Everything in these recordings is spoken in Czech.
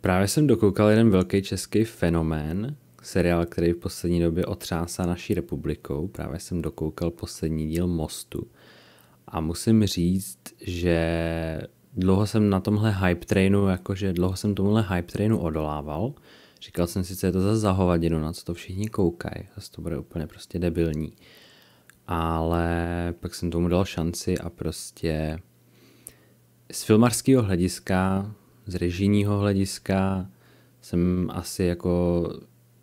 Právě jsem dokoukal jeden velký český fenomén, seriál, který v poslední době otřásá naší republikou. Právě jsem dokoukal poslední díl Mostu. A musím říct, že dlouho jsem na tomhle hype trainu, jakože dlouho jsem tomuhle hype trainu odolával. Říkal jsem si, co je to za zahovadinu, na co to všichni koukají. Zase to bude úplně prostě debilní. Ale pak jsem tomu dal šanci a prostě z filmarského hlediska, z režijního hlediska jsem asi jako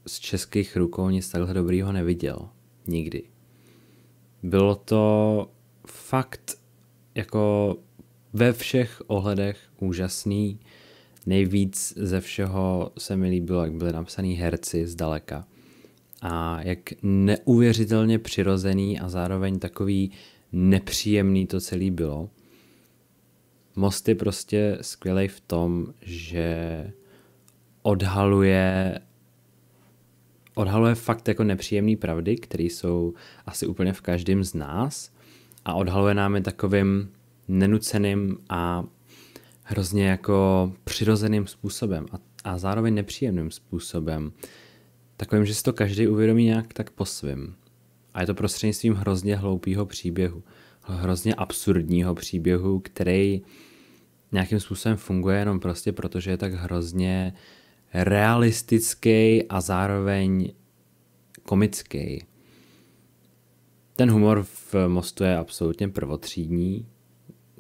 z českých rukou nic takhle dobrýho neviděl. Nikdy. Bylo to fakt jako ve všech ohledech úžasný. Nejvíc ze všeho se mi líbilo, jak byly napsaný herci zdaleka. A jak neuvěřitelně přirozený a zároveň takový nepříjemný to celý bylo. Most je prostě skvělý v tom, že odhaluje odhaluje fakt jako nepříjemné pravdy, které jsou asi úplně v každém z nás a odhaluje nám je takovým nenuceným a hrozně jako přirozeným způsobem a, a zároveň nepříjemným způsobem. Takovým, že si to každý uvědomí nějak tak po svým. A je to prostřednictvím hrozně hloupého příběhu. Hrozně absurdního příběhu, který nějakým způsobem funguje jenom prostě protože je tak hrozně realistický a zároveň komický. Ten humor v Mostu je absolutně prvotřídní.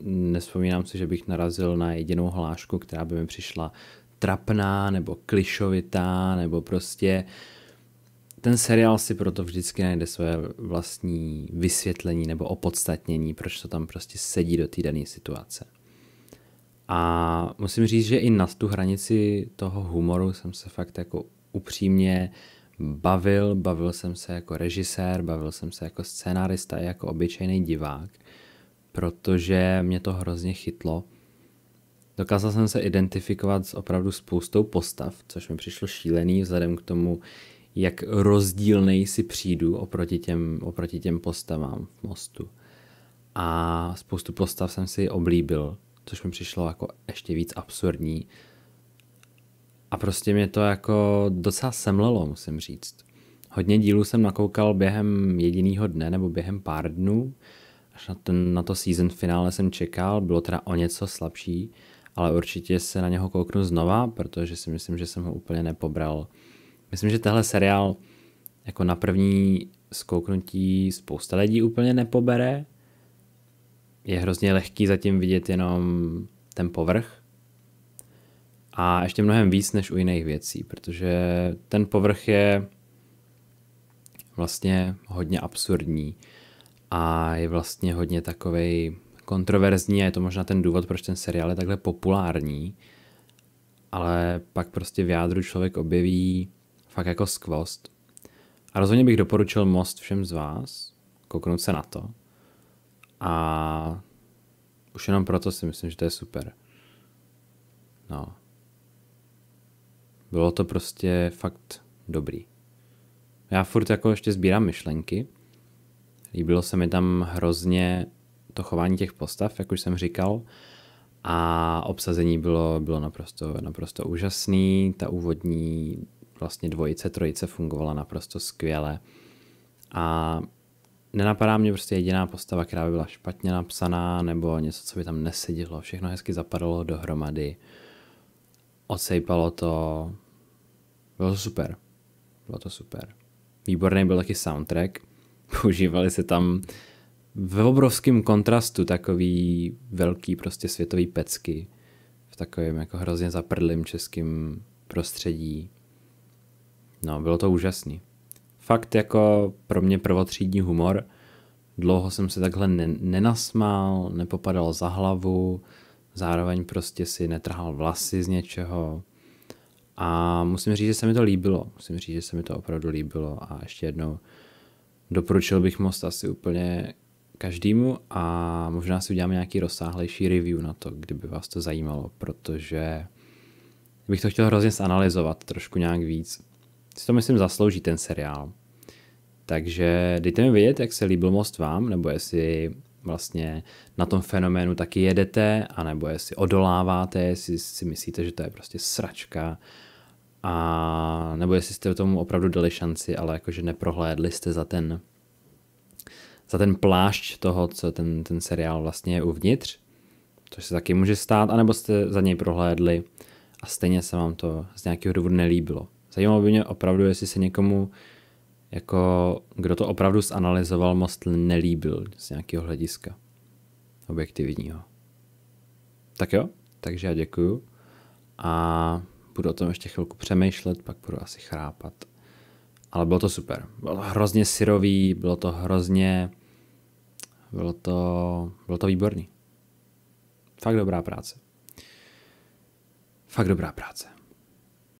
Nespomínám si, že bych narazil na jedinou hlášku, která by mi přišla trapná nebo klišovitá, nebo prostě ten seriál si proto vždycky najde své vlastní vysvětlení nebo opodstatnění, proč to tam prostě sedí do té dané situace. A musím říct, že i na tu hranici toho humoru jsem se fakt jako upřímně bavil, bavil jsem se jako režisér, bavil jsem se jako scénárista i jako obyčejný divák, protože mě to hrozně chytlo. Dokázal jsem se identifikovat s opravdu spoustou postav, což mi přišlo šílený vzhledem k tomu, jak rozdílnej si přijdu oproti těm, oproti těm postavám v mostu. A spoustu postav jsem si oblíbil, což mi přišlo jako ještě víc absurdní. A prostě mě to jako docela semlelo, musím říct. Hodně dílů jsem nakoukal během jediného dne nebo během pár dnů. Až na, ten, na to season finále jsem čekal, bylo teda o něco slabší, ale určitě se na něho kouknu znova, protože si myslím, že jsem ho úplně nepobral. Myslím, že tenhle seriál jako na první zkouknutí spousta lidí úplně nepobere, je hrozně lehký zatím vidět jenom ten povrch. A ještě mnohem víc než u jiných věcí, protože ten povrch je vlastně hodně absurdní a je vlastně hodně takovej kontroverzní a je to možná ten důvod, proč ten seriál je takhle populární, ale pak prostě v jádru člověk objeví fakt jako skvost. A rozhodně bych doporučil Most všem z vás, kouknout se na to, a už jenom proto si myslím, že to je super. No. Bylo to prostě fakt dobrý. Já furt jako ještě sbírám myšlenky. Líbilo se mi tam hrozně to chování těch postav, jak už jsem říkal. A obsazení bylo, bylo naprosto, naprosto úžasný. Ta úvodní vlastně dvojice, trojice fungovala naprosto skvěle. A nenapadá mě prostě jediná postava, která by byla špatně napsaná, nebo něco, co by tam nesedělo. Všechno hezky zapadalo dohromady. Odsejpalo to. Bylo to super. Bylo to super. Výborný byl taky soundtrack. Používali se tam v obrovském kontrastu takový velký prostě světový pecky v takovém jako hrozně zaprdlým českým prostředí. No, bylo to úžasný fakt jako pro mě prvotřídní humor. Dlouho jsem se takhle nenasmál, nepopadal za hlavu, zároveň prostě si netrhal vlasy z něčeho. A musím říct, že se mi to líbilo. Musím říct, že se mi to opravdu líbilo. A ještě jednou doporučil bych Most asi úplně každému a možná si uděláme nějaký rozsáhlejší review na to, kdyby vás to zajímalo, protože bych to chtěl hrozně zanalizovat trošku nějak víc si to myslím zaslouží ten seriál. Takže dejte mi vědět, jak se líbil Most vám, nebo jestli vlastně na tom fenoménu taky jedete, anebo jestli odoláváte, jestli si myslíte, že to je prostě sračka, a nebo jestli jste tomu opravdu dali šanci, ale jakože neprohlédli jste za ten, za ten plášť toho, co ten, ten seriál vlastně je uvnitř, což se taky může stát, anebo jste za něj prohlédli a stejně se vám to z nějakého důvodu nelíbilo. Zajímalo by mě opravdu, jestli se někomu, jako kdo to opravdu zanalizoval, most nelíbil z nějakého hlediska objektivního. Tak jo, takže já děkuju a budu o tom ještě chvilku přemýšlet, pak budu asi chrápat. Ale bylo to super. Bylo to hrozně syrový, bylo to hrozně... Bylo to, bylo to výborný. Fakt dobrá práce. Fakt dobrá práce.